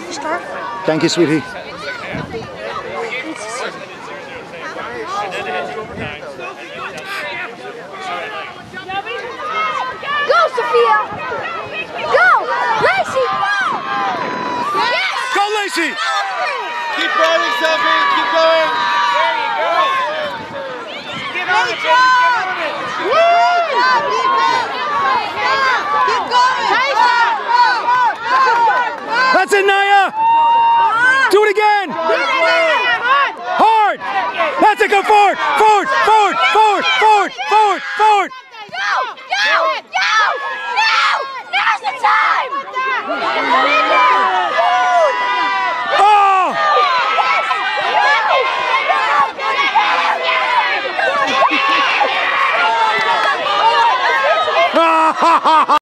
have to start. Thank you, sweetie. Go, Sophia! Go! Lacey, go! Yes! Go, Lacey! Keep running, Sophie! Keep going! There you go! Get on it, it, Naya! Do it again! Hard! That's it, go forward! Forward! Forward! Forward! Forward! Forward! Forward! No! No! No! No! Now's the time! Ha ha ha!